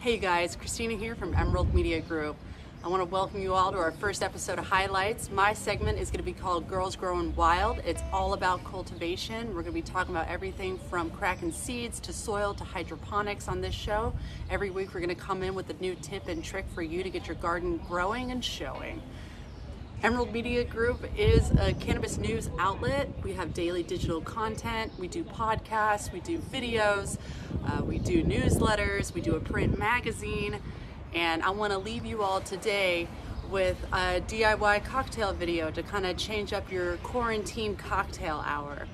Hey guys, Christina here from Emerald Media Group. I want to welcome you all to our first episode of Highlights. My segment is going to be called Girls Growing Wild. It's all about cultivation. We're going to be talking about everything from cracking seeds to soil to hydroponics on this show. Every week we're going to come in with a new tip and trick for you to get your garden growing and showing. Emerald Media Group is a cannabis news outlet. We have daily digital content, we do podcasts, we do videos, uh, we do newsletters, we do a print magazine, and I want to leave you all today with a DIY cocktail video to kind of change up your quarantine cocktail hour.